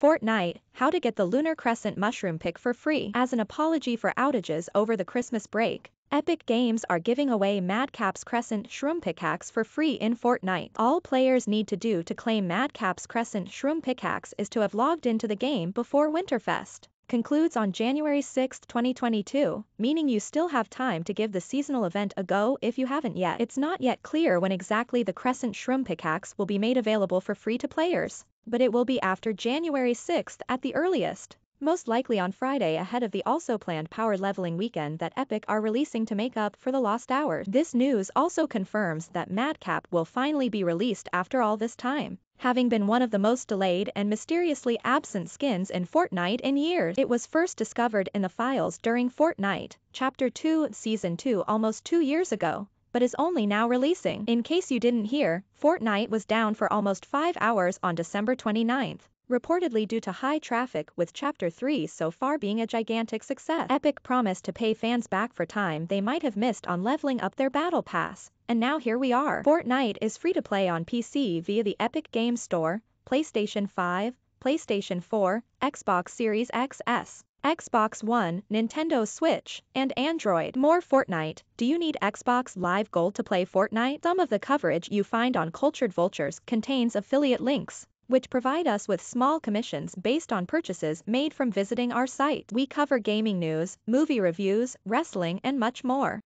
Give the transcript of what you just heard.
Fortnite, how to get the Lunar Crescent mushroom pick for free. As an apology for outages over the Christmas break, Epic Games are giving away Madcap's Crescent Shroom Pickaxe for free in Fortnite. All players need to do to claim Madcap's Crescent Shroom Pickaxe is to have logged into the game before Winterfest concludes on January 6, 2022, meaning you still have time to give the seasonal event a go if you haven't yet. It's not yet clear when exactly the Crescent Shroom Pickaxe will be made available for free to players but it will be after January 6th at the earliest. Most likely on Friday ahead of the also planned power leveling weekend that Epic are releasing to make up for the lost hours. This news also confirms that Madcap will finally be released after all this time having been one of the most delayed and mysteriously absent skins in Fortnite in years. It was first discovered in the files during Fortnite, Chapter 2, Season 2 almost two years ago, but is only now releasing. In case you didn't hear, Fortnite was down for almost 5 hours on December 29th, reportedly due to high traffic with Chapter 3 so far being a gigantic success. Epic promised to pay fans back for time they might have missed on leveling up their battle pass, and now here we are. Fortnite is free to play on PC via the Epic Games Store, PlayStation 5, PlayStation 4, Xbox Series XS. Xbox One, Nintendo Switch, and Android. More Fortnite. Do you need Xbox Live Gold to play Fortnite? Some of the coverage you find on Cultured Vultures contains affiliate links which provide us with small commissions based on purchases made from visiting our site. We cover gaming news, movie reviews, wrestling, and much more.